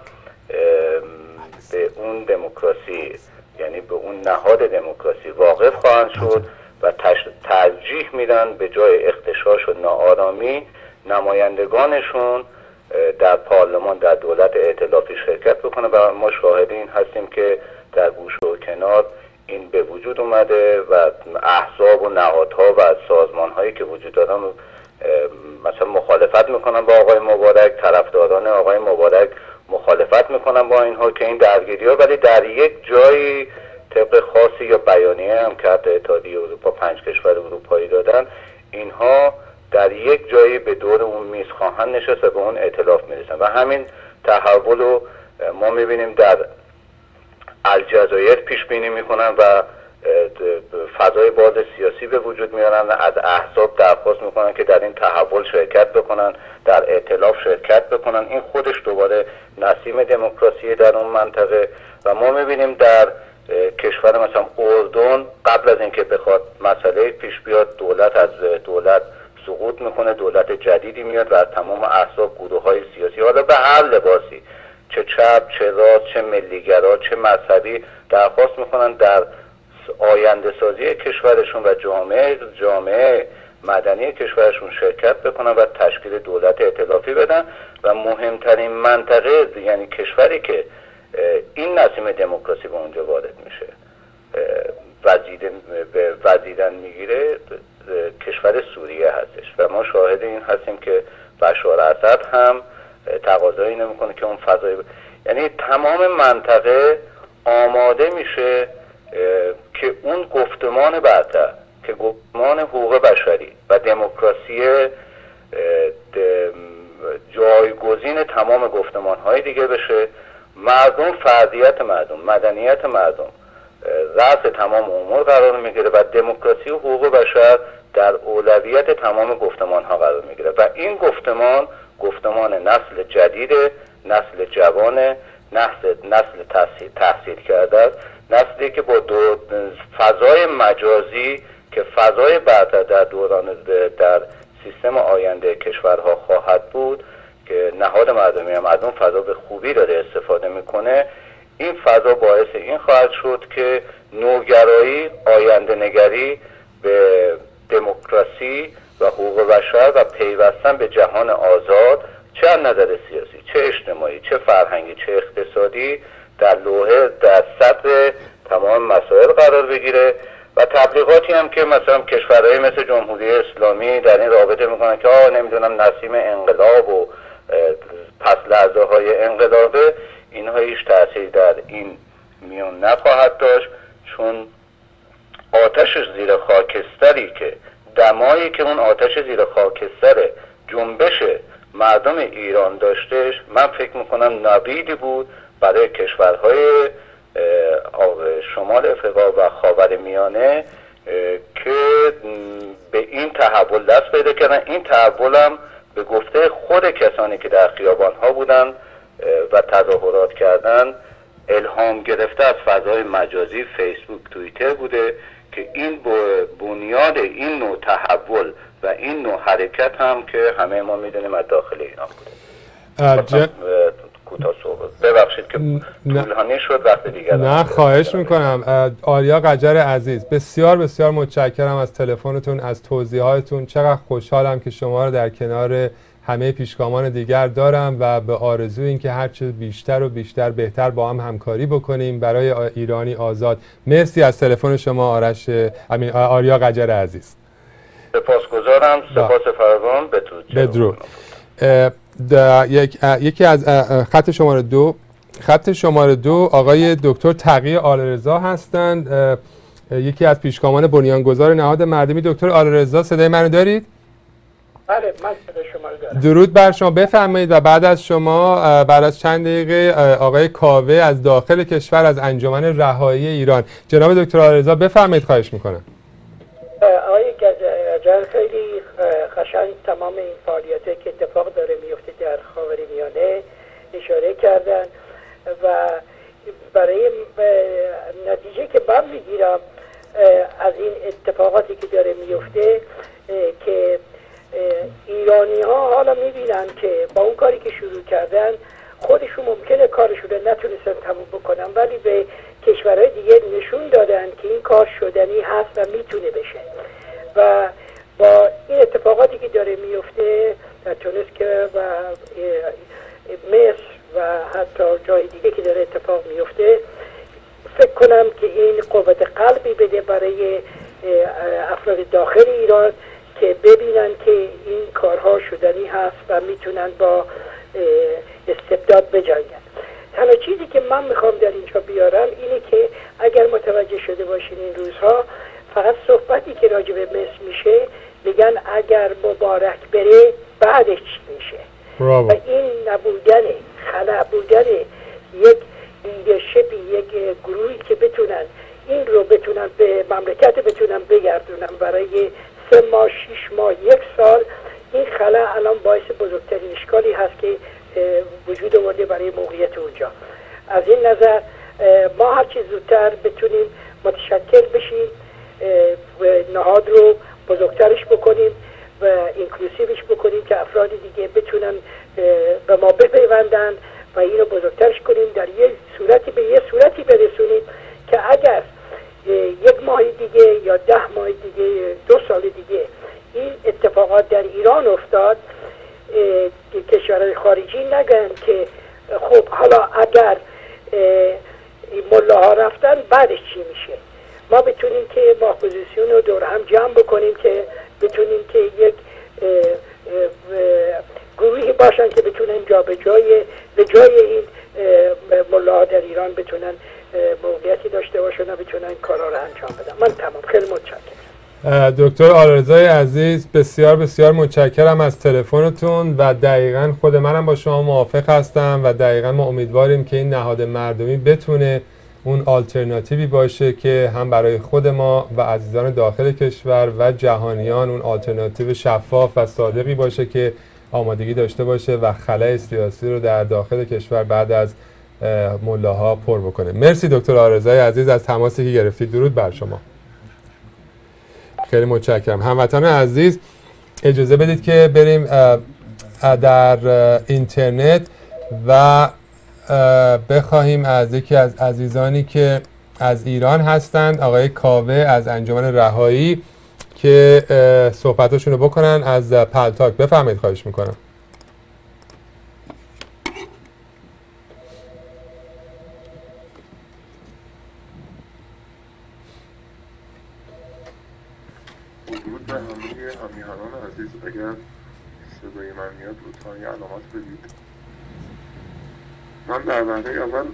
به اون دموکراسی یعنی به اون نهاد دموکراسی واقف خواهند شد و ترجیح میدن به جای اختشاش و ناآرامی نمایندگانشون در پارلمان در دولت ائتلافی شرکت بکنه. و ما شاهد این هستیم که در گوش و کنار این به وجود اومده و احزاب و نهادها و سازمان هایی که وجود دارن مثلا مخالفت می‌کنن با آقای مبارک طرفداران آقای مبارک مخالفت می‌کنن با اینها که این درگیری ها ولی در یک جایی طبق خاصی یا بیانیه هم که اتحادیه اروپا پنج کشور اروپایی دادن اینها در یک جایی به دور اون میز خواهند نشست و به اون اعتلاف می‌رسن و همین تحول رو ما می‌بینیم در الجزایر پیش بینی می‌کنن و فضای باز سیاسی به وجود میارن از احزاب درخواست می‌کنن که در این تحول شرکت بکنن در اعتلاف شرکت بکنن. این خودش دوباره نسیم دموکراسی در اون منطقه. و ما می‌بینیم در کشور مثلا اردن قبل از اینکه بخواد مسئله پیش بیاد دولت از دولت سقوط می‌کنه دولت جدیدی میاد و از تمام احزاب گروه های سیاسی حالا به هر لباسی چه چپ چه راست چه ملیگرا چه مذهبی درخواست می‌کنن در آینده سازی کشورشون و جامعه جامعه مدنی کشورشون شرکت بکنن و تشکیل دولت ائتلافی بدن و مهمترین منطقه یعنی کشوری که این نسیم دموکراسی به اونجا وارد میشه وزیدن می‌گیره کشور سوریه هستش و ما شاهد این هستیم که بشار اسد هم تقاضایی نمی‌کنه که اون فضای یعنی تمام منطقه آماده میشه که اون گفتمان برتر که گفتمان حقوق بشری و دموکراسی جایگزین تمام گفتمان های دیگه بشه. مردم فردیت مردم مدنیت مردم رأس تمام امور قرار می‌گیره و دموکراسی و حقوق بشر در اولویت تمام گفتمان ها قرار می‌گیره. و این گفتمان گفتمان نسل جدید نسل جوان نسل نسل تحصیل, تحصیل کرده است. نسلی که با دو فضای مجازی که فضای بعد در دوران در سیستم آینده کشورها خواهد بود که نهاد مردمی هم از اون فضا به خوبی داره استفاده می‌کنه این فضا باعث این خواهد شد که نوگرایی آینده نگری به دموکراسی و حقوق بشر و پیوستن به جهان آزاد چه نظر سیاسی چه اجتماعی چه فرهنگی چه اقتصادی در لوحه در سطح تمام مسائل قرار بگیره و تبلیغاتی هم که مثلا کشورهای مثل جمهوری اسلامی در این رابطه می‌کنن که آه نمی‌دونم نسیم انقلاب و پس لحظه های انقلابه اینها هیچ در این میون نخواهد داشت. چون آتش زیر خاکستری که دمایی که اون آتش زیر خاکستر جنبش مردم ایران داشتش من فکر می‌کنم نبیدی بود برای کشورهای شمال افریقا و خاور میانه که به این تحول دست پیدا کردن. این تحول هم به گفته خود کسانی که در خیابان ها بودن و تظاهرات کردن الهام گرفته از فضای مجازی فیسبوک توییتر بوده که این بنیاد این نوع تحول و این نوع حرکت هم که همه ما می‌دونیم از داخل ایران بوده. ببخشید که طولانی شد وقت دیگر نه خواهش می‌کنم. آریا قجر عزیز بسیار بسیار متشکرم از تلفنتون از توضیحاتتون. چقدر خوشحالم که شما رو در کنار همه پیشگامان دیگر دارم و به آرزو اینکه هرچه بیشتر و بیشتر بهتر با هم همکاری بکنیم. برای ایرانی آزاد. مرسی از تلفن شما آرش آریا قجر عزیز. سپاسگزارم. سپاس فرگان بدرود. یک یکی از خط شماره دو. خط شماره دو آقای دکتر تقی آلرزا هستند. یکی از پیشگامان بنیانگذار نهاد مردمی دکتر آلرزا صدای منو دارید؟ بله من شما دارم. درود بر شما. بفرمایید و بعد از شما بعد از چند دقیقه آقای کاوه از داخل کشور از انجمن رهایی ایران. جناب دکتر آرزا بفرمایید خواهش می‌کنم. آقای نظر خیلی قشنگ تمام این فعالیت که اتفاق داره میفته اشاره کردن و برای نتیجه که من می‌گیرم از این اتفاقاتی که داره میفته که ایرانی ها حالا می‌بینن که با اون کاری که شروع کردن خودشون ممکنه کارشون رو نتونستن تموم بکنن ولی به کشورهای دیگه نشون دادن که این کار شدنی هست و می‌تونه بشه. و با این اتفاقاتی که داره میفته در تونس که و مصر و حتی جای دیگه که داره اتفاق میفته فکر کنم که این قوت قلبی بده برای افراد داخل ایران که ببینن که این کارها شدنی هست و می‌تونن با استبداد بجنگن. تنها چیزی که من می‌خوام در اینجا بیارم اینه که اگر متوجه شده باشین این روزها فقط صحبتی که راجع به مصر میشه میگن اگر مبارک بره بعدش چی میشه؟ و این نبودن خلا بودن یک لیدرشپی یک گروهی که بتونن این رو بتونن به مملکت بتونن بگردونن. برای سه ماه شیش ماه یک سال این خلا الان باعث بزرگترین اشکالی هست که وجود آورده برای موقعیت اونجا. از این نظر ما هرچی زودتر بتونیم متشکل بشیم نهاد رو بزرگترش بکنیم و اینکلوسیوش بکنیم که افراد دیگه بتونن به ما بپیوندن و اینو بزرگترش کنیم در یه صورتی به یه صورتی برسونیم که اگر یک ماه دیگه یا ده ماه دیگه دو سال دیگه این اتفاقات در ایران افتاد کشورهای خارجی نگن که خب حالا اگر ملاها رفتن بعدش چی میشه ما بتونیم که با اپوزیسیون رو دور هم جمع بکنیم که بتونیم که یک گروهی باشن که بتونن جا به جای به جای این ملاها در ایران بتونن موقعیتی داشته باشن و بتونن این کارا رو انجام بدن من تمام خیلی متشکرم دکتر آرزای عزیز بسیار بسیار متشکرم از تلفنتون و دقیقا خود منم با شما موافق هستم و دقیقا ما امیدواریم که این نهاد مردمی بتونه اون آلترناتیوی باشه که هم برای خود ما و عزیزان داخل کشور و جهانیان اون آلترناتیو شفاف و صادقی باشه که آمادگی داشته باشه و خلای سیاسی رو در داخل کشور بعد از ملاها پر بکنه. مرسی دکتر آرزای عزیز از تماسی که گرفتید. درود بر شما. خیلی متشکرم. هموطن عزیز اجازه بدید که بریم در اینترنت و بخواهیم از یکی از عزیزانی که از ایران هستند آقای کاوه از انجمن رهایی که صحبتاشون رو بکنن از پلتاک بفهمید خواهش می‌کنم درود به همه همیهنان عزیز اگر صدای من میاد لطفا یه علامت بدید. من در وقته اول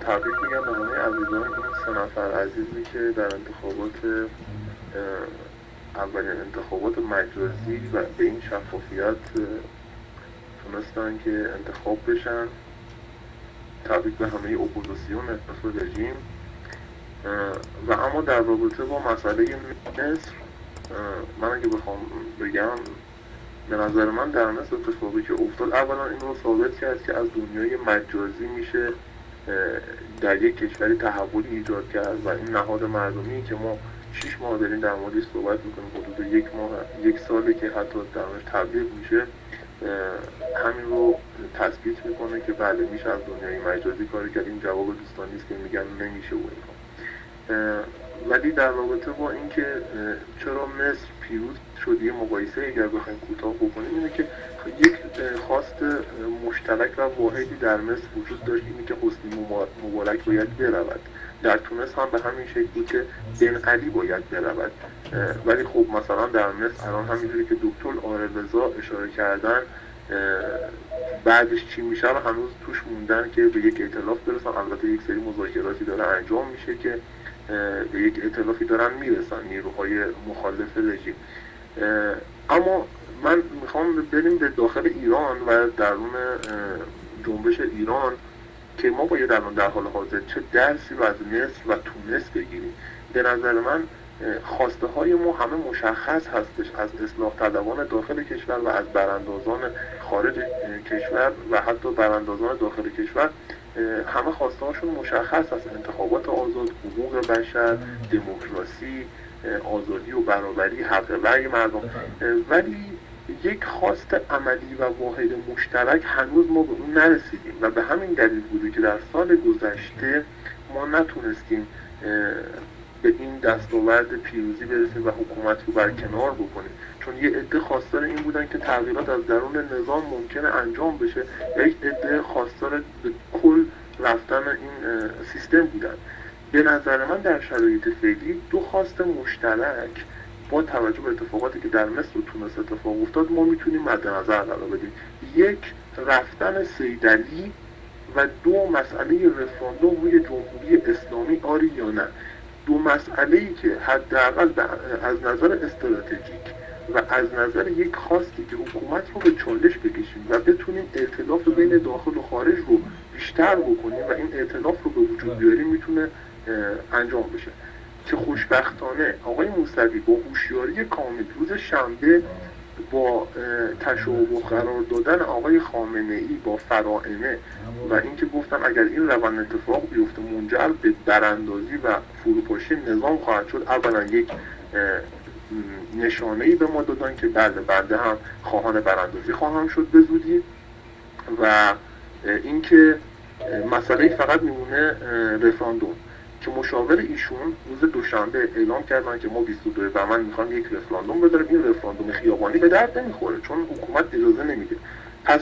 تبریک میگم به همه عزیزان این سه نفر عزیزی که در انتخابات اولین انتخابات مجازی و به این شفافیت تونستن که انتخاب بشن. تبریک به همه اپوزیسیون نسبت رژیم. و اما در رابطه با مسئله مصر من اگه بخوام بگم به نظر من در مصر اتفاقی که افتاد. اولا این رو ثابت کرد که از دنیای مجازی میشه در یک کشوری تحولی ایجاد کرد و این نهاد مردمی که ما شیش ماه داریم در موردش صحبت می‌کنیم حدود یک ماه یک ساله که حتی درمش تبلیغ میشه همین رو تثبیت می‌کنه که بله میشه از دنیای مجازی کاری کرد. این جواب دوستانی است که میگن نمیشه و ولی در رابطه با اینکه چرا مصر پیروز شد یه مقایسه اگر بخوایم کوتاه بکنیم اینه که یک خواست مشترک و واحدی در مصر وجود داشت اینه که حسنی مبارک باید برود. در تونس هم به همین شکل بود که بن علی باید برود. ولی خب مثلا در مصر الان همینجوری که دکتر آرلزا اشاره کردن بعدش چی میشه؟ رو هنوز توش موندن که به یک اعتلاف برسن. البته یک سری مذاکراتی داره انجام میشه که به یک اعتلافی دارن می‌رسن نیروهای مخالف رژیم. اما من می‌خوام بریم به داخل ایران و درون جنبش ایران که ما باید الان در حال حاضر چه درسی رو از مصر و تونس بگیریم. به نظر من خواسته های ما همه مشخص هستش از اصلاح طلبان داخل کشور و از براندازان خارج کشور و حتی براندازان داخل کشور. همه خواسته هاشون مشخص هست انتخابات آزاد حقوق بشر دموکراسی آزادی و برابری حق رأی مردم. ولی یک خواست عملی و واحد مشترک هنوز ما به اون نرسیدیم و به همین دلیل بوده که در سال گذشته ما نتونستیم به این دستاورد پیروزی برسیم و حکومت رو برکنار بکنیم چون یه عده خواستار این بودن که تغییرات از درون نظام ممکنه انجام بشه یک عده خواستار به کل رفتن این سیستم بودن. به نظر من در شرایط فعلی دو خواست مشترک با توجه به اتفاقاتی که در مصر و تونس اتفاق افتاد ما می‌تونیم مد نظر قرار بدیم. یک رفتن سیدلی و دو مسئله رفراندوم روی جمهوری اسلامی آری یا نه. دو مسئله ای که حداقل از نظر استراتژیک و از نظر یک خواستی که حکومت رو به چالش بکشیم و بتونیم ائتلاف بین داخل و خارج رو بیشتر بکنیم و این ائتلاف رو به وجود بیاریم می‌تونه انجام بشه. که خوشبختانه آقای موسوی با هوشیاری کامل روز شنبه با تشابه قرار دادن آقای خامنه ای با فرائمه. و اینکه گفتم اگر این روند اتفاق بیفته منجر به براندازی و فروپاشی نظام خواهد شد اولا یک نشانه ای به ما دادن که بله بنده هم خواهان براندازی خواهم شد به و اینکه مسئله فقط میمونه رفراندوم. که مشاور ایشون روز دوشنبه اعلام کردن که ما 22 بهمن می‌خوام یک رفراندوم بداریم این رفراندوم خیابانی به درد نمی‌خوره چون حکومت اجازه نمیده. پس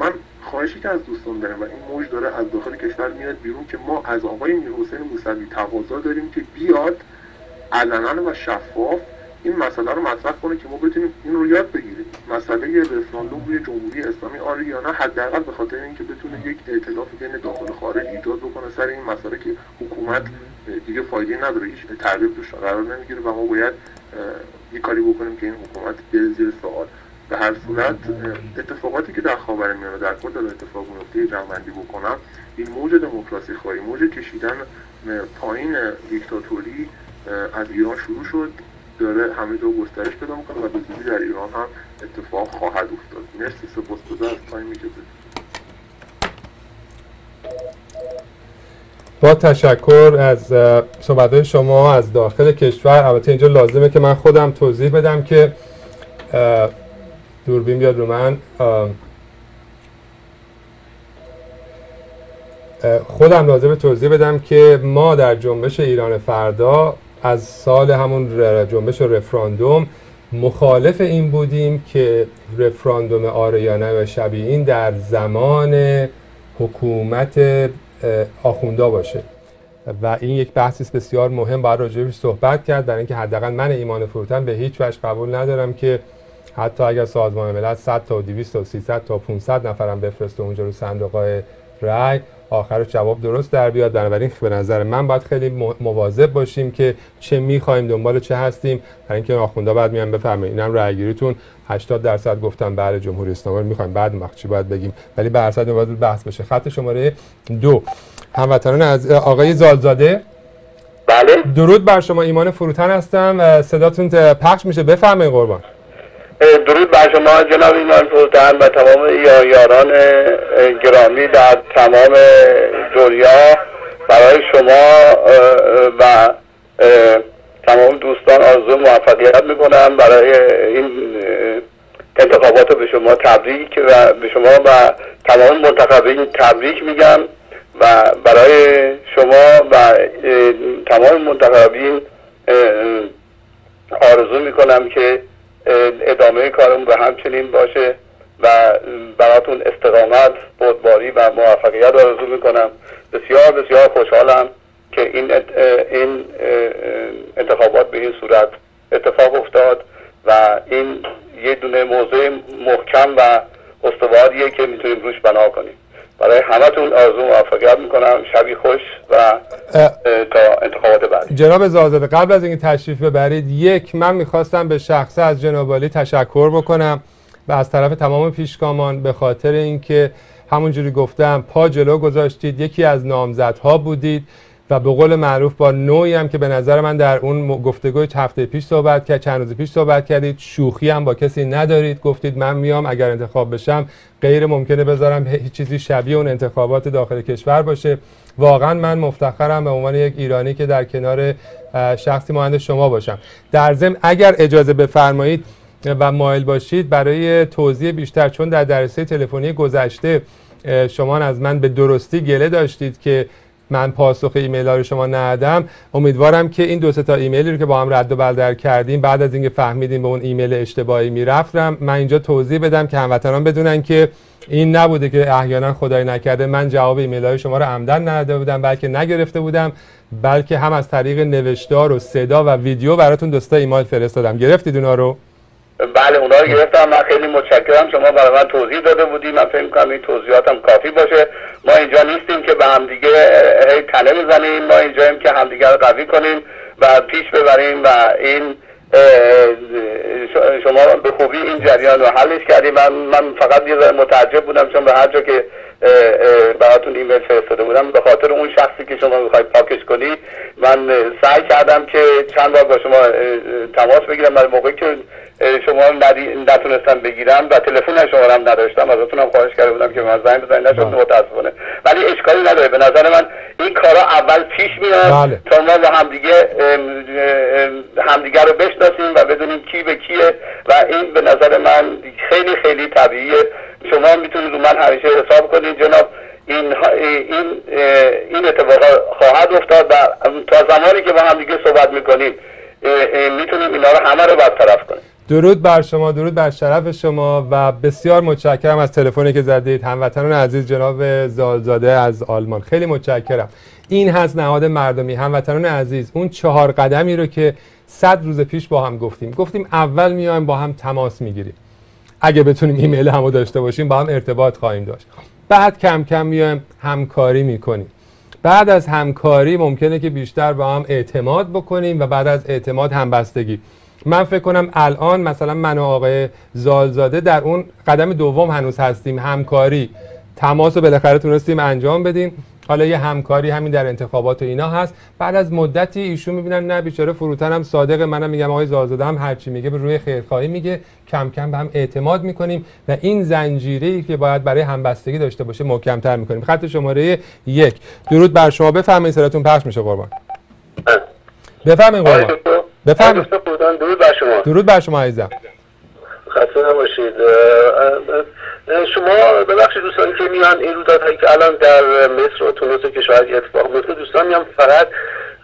من خواهشی که از دوستان دارم و این موج داره از داخل کشور میاد بیرون که ما از آقای میرحسین موسوی تقاضا داریم که بیاد علنا و شفاف این مسئله رو مطرح کنه که ما بتونیم این رو یاد بگیریم. مسئله رفراندوم روی جمهوری اسلامی آره یا نه حداقل به خاطر اینکه بتونه یک ائتلاف بین داخل خارج ایجاد بکنه سر این مسئله که حکومت دیگه فایده نداره هیچ تغییر توش قرار نمی‌گیره و ما باید یک کاری بکنیم که این حکومت بره زیر سوال. به هر صورت اتفاقاتی که در خاورمیانه در کل داره اتفاق میفته جمع‌بندی بکنم این موج دموکراسی خواهی موج کشیدن پایین دیکتاتوری از ایران شروع شد. داره همه جا گسترش پیدا می‌کنه و به در ایران هم اتفاق خواهد افتاد. مرسی سپاسگزار از تایمی که با تشکر از صحبت شما از داخل کشور. البته اینجا لازمه که من خودم توضیح بدم که دوربین بیاد رو من. خودم لازمه توضیح بدم که ما در جنبش ایران فردا از سال همون جنبش رفراندوم مخالف این بودیم که رفراندوم آریانه و شبیه این در زمان حکومت آخوندا باشه. و این یک بحثی بسیار مهم. باید راجعش صحبت کرد. برای اینکه حداقل من ایمان فروتن به هیچ وجه قبول ندارم که حتی اگر سازمان ملل 100 تا 200 تا 300 تا 500 نفرم بفرسته اونجا رو صندوق رای آخرش جواب درست در بیاد. بنابراین به نظر من باید خیلی مواظب باشیم که چه می‌خوایم دنبال چه هستیم. برای اینکه آخونده بعد میان بفرمایید. اینم رأی گیریتون. 80 درصد گفتم بعد جمهوری اسلامی می‌خوایم. بعد وقت چی باید بگیم؟ ولی به هر باید بحث بشه. خط شماره دو. هموطنان از آقای زالزاده. بله. درود بر شما. ایمان فروتن هستم صداتون پخش میشه. بفرمایید قربان. درود بر شما جناب ایمان فروتن و تمام یاران گرامی در تمام دنیا. برای شما و تمام دوستان آرزو موفقیت می‌کنم. برای این انتخابات به شما تبریک و به شما و تمام منتخبین تبریک میگم. و برای شما و تمام منتخبین آرزو می‌کنم که ادامه کارمون به همچنین باشه و براتون استقامت بودباری و موفقیت آرزو می‌کنم. بسیار بسیار خوشحالم که این این انتخابات به این صورت اتفاق افتاد و این یه دونه موضوع محکم و استواریه که می‌تونیم روش بنا کنیم. برای همتون آرزو موفقیت می‌کنم. شبی خوش و تا انتخابات بعد جناب زازده قبل از اینکه تشریف ببرید یک من می‌خواستم به شخصه از جناب تشکر بکنم و از طرف تمام پیشگامان به خاطر اینکه همونجوری گفتم پا جلو گذاشتید. یکی از نامزدها بودید. و به قول معروف با نوعی هم که به نظر من در اون گفتگوی هفته پیش صحبت کرد چند روز پیش صحبت کردید شوخی هم با کسی ندارید. گفتید من میام اگر انتخاب بشم غیر ممکنه بذارم هیچ چیزی شبیه اون انتخابات داخل کشور باشه. واقعا من مفتخرم به عنوان یک ایرانی که در کنار شخصی مانند شما باشم. در ضمن اگر اجازه بفرمایید و مایل باشید برای توضیح بیشتر چون در درسه تلفنی گذشته شما از من به درستی گله داشتید که من پاسخ ایمیل ها رو شما ندادم امیدوارم که این دو تا ایمیلی رو که با هم رد و بدل کردیم بعد از اینکه فهمیدیم به اون ایمیل اشتباهی می‌رفتم من اینجا توضیح بدم که هموطنان بدونن که این نبوده که احیانا خدای نکرده من جواب ایمیل های شما رو عمدن نداده بودم بلکه نگرفته بودم بلکه هم از طریق نوشتار و صدا و ویدیو براتون دوستا ایمیل فرستادم. گرفتید اونا رو؟ بله اونا رو گرفتم. من خیلی متشکرم. شما برای من توضیح داده بودی. من فکر کنم این توضیحاتم کافی باشه. ما اینجا نیستیم که به همدیگه هی تنه بزنیم ما اینجاییم که همدیگه رو قوی کنیم و پیش ببریم و این شما به خوبی این جریان رو حلش کردیم. من, من فقط یه متعجب بودم چون به هر جا که براتون ایمیل فرستاده بودم به خاطر اون شخصی که شما می‌خوای پاکش کنی من سعی کردم که چند بار با شما تماس بگیرم. در موقعی که شما نتونستم بگیرم و تلفن شما هم نداشتم. ازتونم خواهش کرده بودم که من زنگ بزنید نشد متاسفانه. ولی اشکالی نداره. به نظر من این کارا اول پیش میاد بله. تا ما همدیگه همدیگه رو بشناسیم و بدونیم کی به کیه. و این به نظر من خیلی خیلی طبیعیه. شما می‌تونید رو من همیشه حساب کنید. جناب این این این اتفاق خواهد افتاد و تا زمانی که با هم دیگه صحبت می‌کنیم می‌تونیم اینا رو همه رو برطرف کنیم. درود بر شما درود بر شرف شما و بسیار متشکرم از تلفنی که زدید. هموطنان عزیز جناب زالزاده از آلمان. خیلی متشکرم. این هست نهاد مردمی. هموطنان عزیز اون چهار قدمی رو که صد روز پیش با هم گفتیم. گفتیم اول میایم با هم تماس می‌گیریم. اگه بتونیم ایمیل همو داشته باشیم با هم ارتباط خواهیم داشت. بعد کم کم میایم همکاری می‌کنیم. بعد از همکاری ممکنه که بیشتر با هم اعتماد بکنیم و بعد از اعتماد همبستگی. من فکر کنم الان مثلا من و آقای زالزاده در اون قدم دوم هنوز هستیم همکاری. تماس رو بالاخره تونستیم انجام بدیم. حالا یه همکاری همین در انتخابات و اینا هست. بعد از مدتی ایشون می‌بینن نه بیچاره فروتن هم صادق منم میگم آقای زالزاده هم هرچی میگه به روی خیرخواهی میگه. کم کم به هم اعتماد می‌کنیم و این زنجیره ای که باید برای همبستگی داشته باشه محکمتر می‌کنیم. خط شماره یک. درود بر شما. بفرمایید سرتون پخش میشه قربان. بفرمایید قربان. بفرمایید. درود بر شما. درود بر شما عزیزم. خسته نباشید. شما ببخشید دوستانی که میان این رویدادهایی که الان در مصر و تونس و کشور اتفاق میفته دوستان میان فقط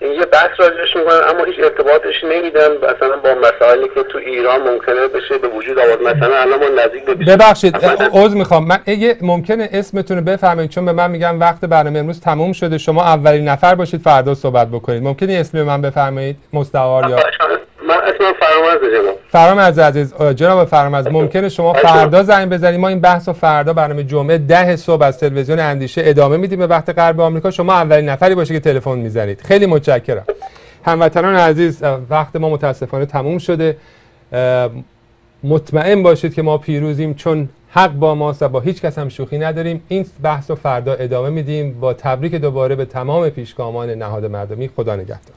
یه بحث راجعش می‌کنن اما هیچ ارتباطش نمیدن. مثلا با مسائلی که تو ایران ممکنه بشه به وجود آورد. مثلا الان ما نزدیک به ببخشید عذر می‌خوام. من یه ممکنه اسمتون رو بفهمید چون به من میگم وقت برنامه امروز تموم شده شما اولین نفر باشید فردا صحبت بکنید. ممکنه اسم من بفرمایید؟ مستعار یا من اسمم فرامرز جناب. فرامرز عزیز جناب فرامرز ممکنه شما فردا زنگ بزنید ما این بحث و فردا برنامه جمعه ده صبح از تلویزیون اندیشه ادامه میدیم. به وقت غرب آمریکا شما اولین نفری باشه که تلفن می‌زنید. خیلی متشکرم. هموطنان عزیز وقت ما متاسفانه تموم شده. مطمئن باشید که ما پیروزیم چون حق با ماست و با هیچ کس هم شوخی نداریم. این بحث و فردا ادامه میدیم. با تبریک دوباره به تمام پیشگامان نهاد مردمی. خدا نگهدار.